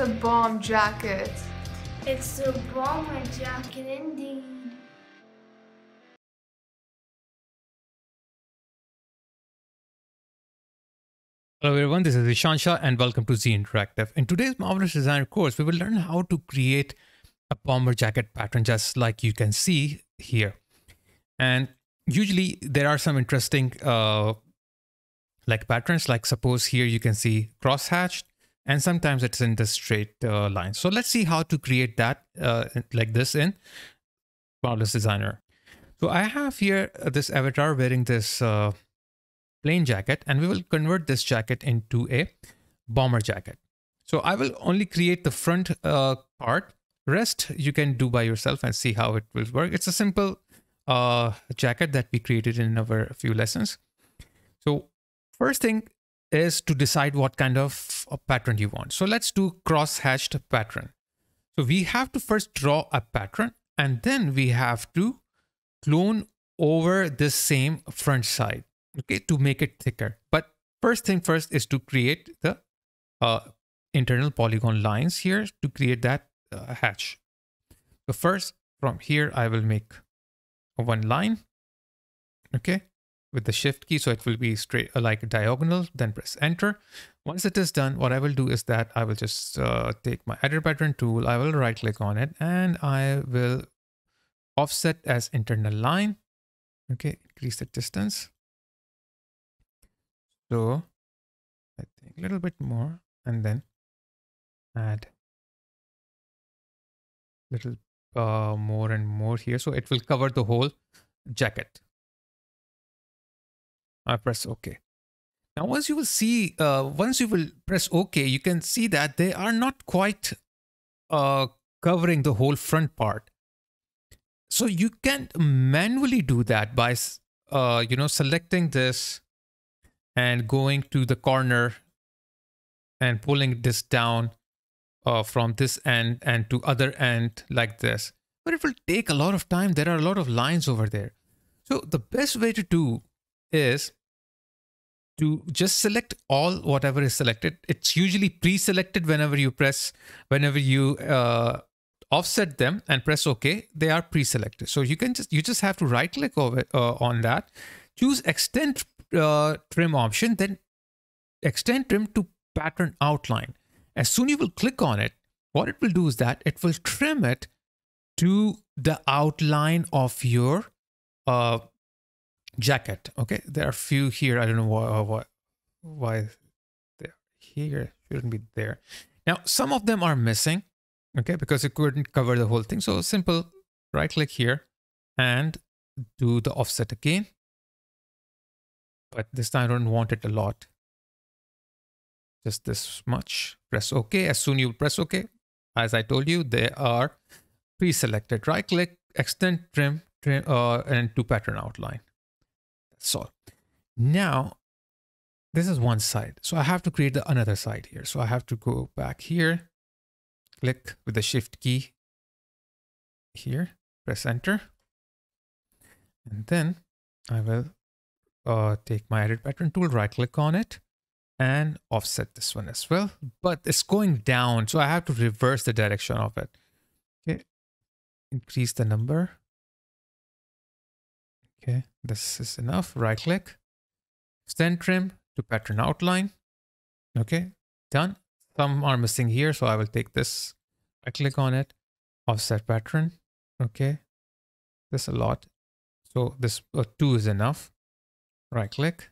a bomb jacket. It's a bomber jacket indeed. Hello everyone, this is Zeeshan Shah and welcome to Z Interactive. In today's Marvelous Designer course, we will learn how to create a bomber jacket pattern just like you can see here. And usually there are some interesting uh, like patterns, like suppose here you can see crosshatched and sometimes it's in the straight uh, line. So let's see how to create that uh, like this in Marvelous Designer. So I have here this avatar wearing this uh, plain jacket and we will convert this jacket into a bomber jacket. So I will only create the front uh, part. Rest you can do by yourself and see how it will work. It's a simple uh, jacket that we created in our few lessons. So first thing is to decide what kind of pattern you want. So let's do cross-hatched pattern. So we have to first draw a pattern and then we have to clone over this same front side okay, to make it thicker. But first thing first is to create the uh, internal polygon lines here to create that uh, hatch. So first from here, I will make one line, okay, with the shift key. So it will be straight uh, like diagonal, then press enter. Once it is done, what I will do is that I will just uh, take my edit pattern tool. I will right click on it and I will offset as internal line. Okay, increase the distance. So I think a little bit more and then add little uh, more and more here. So it will cover the whole jacket. I press OK. Now, once you will see, uh, once you will press OK, you can see that they are not quite uh, covering the whole front part. So you can manually do that by, uh, you know, selecting this and going to the corner and pulling this down uh, from this end and to other end like this. But it will take a lot of time. There are a lot of lines over there. So the best way to do is to just select all whatever is selected. It's usually pre-selected whenever you press, whenever you uh, offset them and press OK, they are pre-selected. So you can just, you just have to right click over uh, on that, choose extend uh, trim option, then extend trim to pattern outline. As soon you will click on it, what it will do is that it will trim it to the outline of your uh, jacket. Okay, there are few here. I don't know why why, why they're here. Shouldn't be there. Now, some of them are missing. Okay, because it couldn't cover the whole thing. So simple right click here and do the offset again but this time I don't want it a lot. Just this much. Press OK. As soon you press OK, as I told you, they are pre-selected. Right click, extend, trim, trim, uh, and to pattern outline. All. Now, this is one side. So I have to create the another side here. So I have to go back here, click with the shift key here, press enter. And then I will uh, take my edit pattern tool, right click on it and offset this one as well. But it's going down, so I have to reverse the direction of it. Okay, increase the number. Okay, this is enough. Right click, extend trim to pattern outline. Okay, done. Some are missing here, so I will take this. I click on it, offset pattern. Okay, this a lot. So this uh, two is enough right click,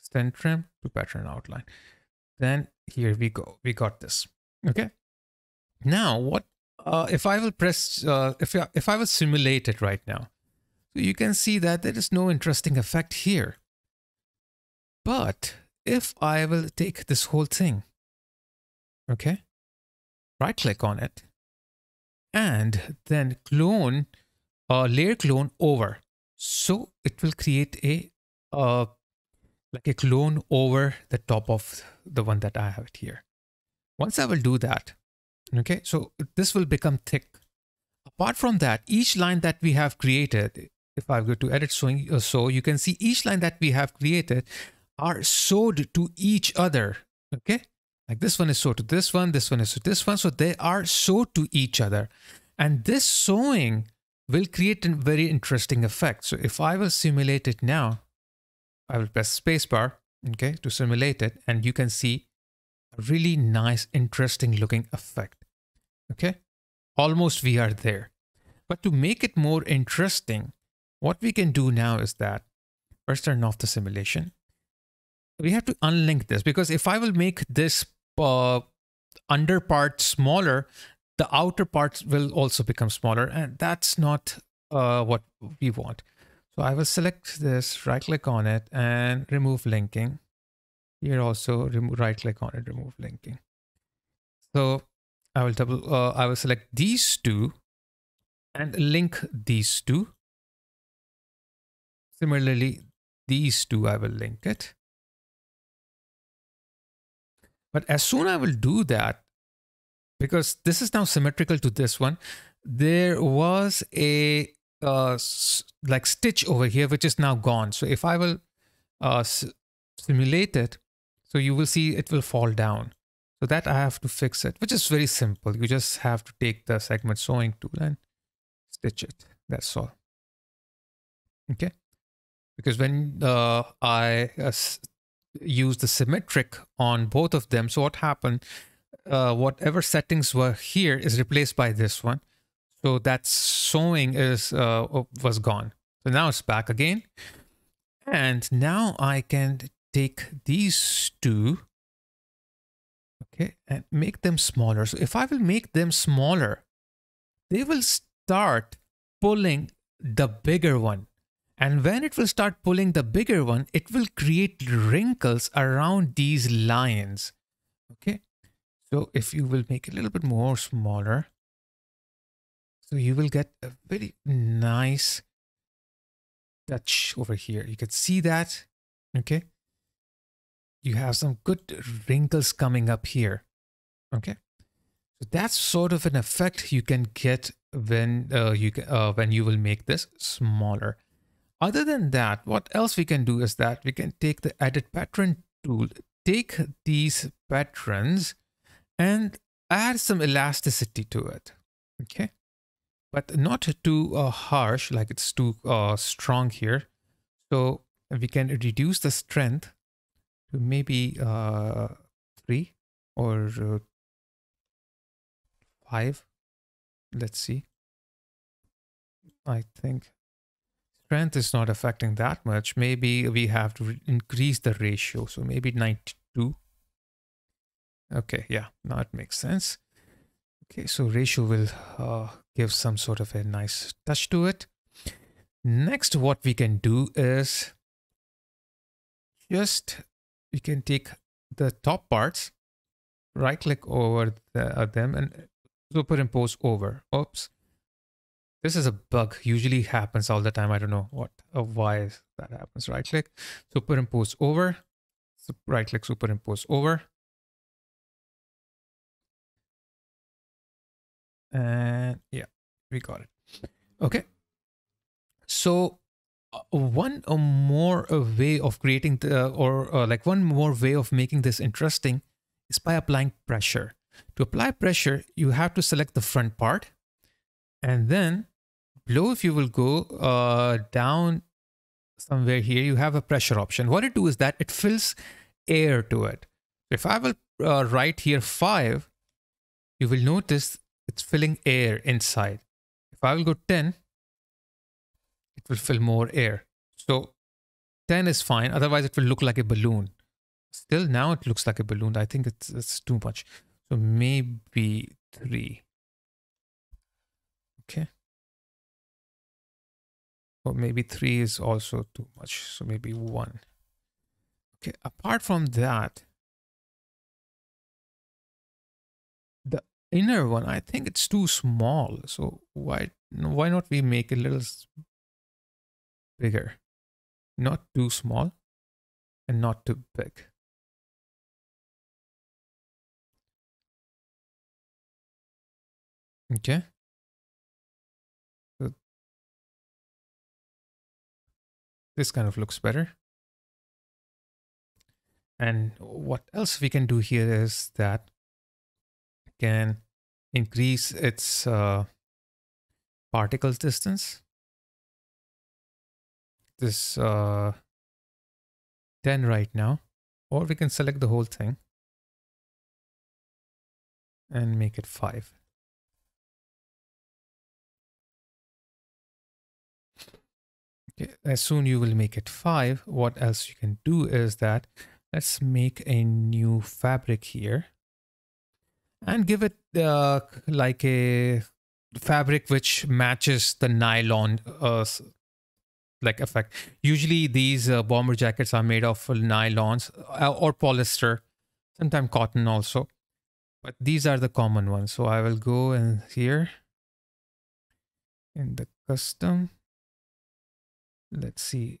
extend trim to pattern outline. Then here we go. We got this. Okay. Now what uh, if I will press, uh, if, if I will simulate it right now, so you can see that there is no interesting effect here. But if I will take this whole thing, okay, right click on it and then clone, uh, layer clone over. So it will create a uh, like a clone over the top of the one that I have it here. Once I will do that, okay, so this will become thick. Apart from that, each line that we have created, if I go to edit sewing uh, so, you can see each line that we have created are sewed to each other, okay? Like this one is sewed to this one, this one is to this one. So they are sewed to each other. And this sewing will create a very interesting effect. So if I will simulate it now, I will press spacebar, okay, to simulate it. And you can see a really nice, interesting looking effect. Okay, almost we are there. But to make it more interesting, what we can do now is that first turn off the simulation. We have to unlink this because if I will make this uh, under part smaller, the outer parts will also become smaller and that's not uh, what we want. So I will select this, right click on it and remove linking. Here also right click on it, remove linking. So I will double, uh, I will select these two and link these two. Similarly, these two, I will link it. But as soon I will do that, because this is now symmetrical to this one, there was a uh, like stitch over here, which is now gone. So if I will uh, simulate it, so you will see it will fall down. So that I have to fix it, which is very simple. You just have to take the segment sewing tool and stitch it. That's all. Okay. Because when uh, I uh, use the symmetric on both of them, so what happened, uh, whatever settings were here is replaced by this one. So that sewing is uh, was gone. So now it's back again. And now I can take these two, okay, and make them smaller. So if I will make them smaller, they will start pulling the bigger one. And when it will start pulling the bigger one, it will create wrinkles around these lines. Okay. So if you will make it a little bit more smaller, so you will get a very nice touch over here. You can see that. Okay. You have some good wrinkles coming up here. Okay. So that's sort of an effect you can get when uh, you uh, when you will make this smaller. Other than that, what else we can do is that we can take the edit pattern tool, take these patterns and add some elasticity to it. Okay. But not too uh, harsh, like it's too uh, strong here. So we can reduce the strength to maybe uh, three or uh, five. Let's see. I think strength is not affecting that much. Maybe we have to increase the ratio. So maybe 92. Okay, yeah, now it makes sense. Okay, so ratio will uh, give some sort of a nice touch to it. Next, what we can do is just, we can take the top parts, right click over the, uh, them and superimpose over. Oops. This is a bug. Usually happens all the time. I don't know what or uh, why that happens. Right click, superimpose over, right click, superimpose over. And yeah, we got it. Okay. So uh, one or more uh, way of creating the, or uh, like one more way of making this interesting is by applying pressure. To apply pressure, you have to select the front part and then below if you will go uh, down somewhere here, you have a pressure option. What it do is that it fills air to it. If I will uh, write here 5, you will notice it's filling air inside. If I will go 10, it will fill more air. So 10 is fine. Otherwise, it will look like a balloon. Still, now it looks like a balloon. I think it's, it's too much. So maybe 3. Okay. Or maybe 3 is also too much. So maybe 1. Okay, apart from that, the inner one, I think it's too small. So why why not we make it a little bigger? Not too small and not too big. Okay. This kind of looks better. And what else we can do here is that can increase its uh, particles distance. This uh, 10 right now, or we can select the whole thing and make it 5. As soon you will make it 5, what else you can do is that let's make a new fabric here and give it uh, like a fabric which matches the nylon uh, like effect. Usually these uh, bomber jackets are made of nylons uh, or polyester, sometimes cotton also. But these are the common ones. So I will go in here in the custom let's see.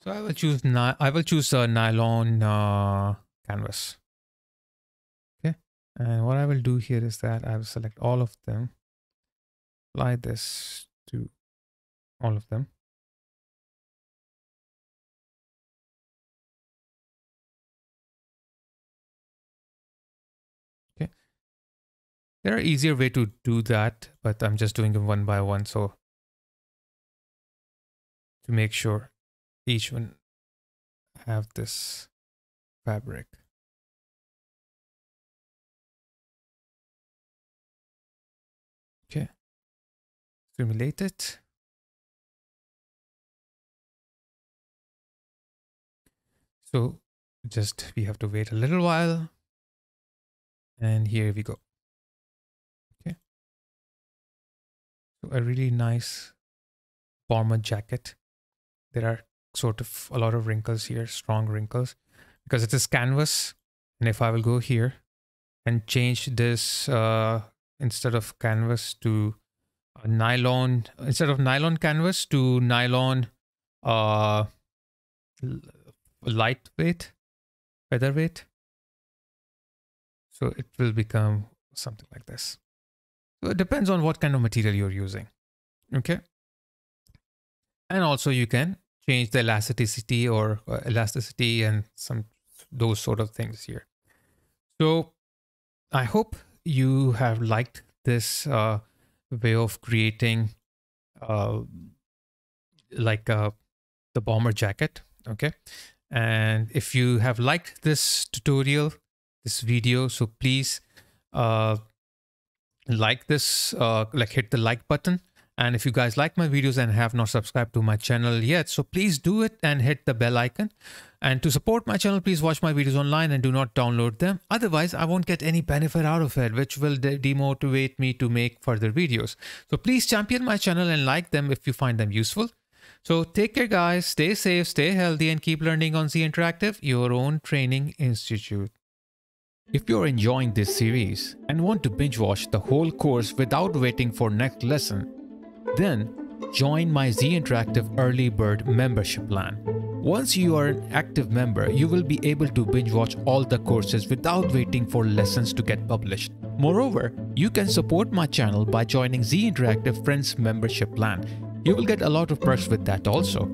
So i will choose i will choose a nylon uh, canvas. Okay? And what i will do here is that i will select all of them. Apply this to all of them There are easier way to do that, but I'm just doing them one by one. So to make sure each one have this fabric. Okay. Simulate it. So just we have to wait a little while. And here we go. A really nice bomber jacket. There are sort of a lot of wrinkles here, strong wrinkles, because it is canvas. And if I will go here and change this uh, instead of canvas to nylon, instead of nylon canvas to nylon uh, lightweight, featherweight. So it will become something like this. It depends on what kind of material you're using. Okay. And also you can change the elasticity or uh, elasticity and some those sort of things here. So I hope you have liked this uh, way of creating uh, like uh, the bomber jacket. Okay. And if you have liked this tutorial, this video, so please uh, like this, uh, like hit the like button. And if you guys like my videos and have not subscribed to my channel yet, so please do it and hit the bell icon. And to support my channel, please watch my videos online and do not download them. Otherwise, I won't get any benefit out of it, which will de demotivate me to make further videos. So please champion my channel and like them if you find them useful. So take care guys, stay safe, stay healthy and keep learning on Z Interactive, your own training institute. If you're enjoying this series and want to binge watch the whole course without waiting for next lesson, then join my Z Interactive Early Bird membership plan. Once you are an active member, you will be able to binge watch all the courses without waiting for lessons to get published. Moreover, you can support my channel by joining Z Interactive Friends membership plan. You will get a lot of perks with that also.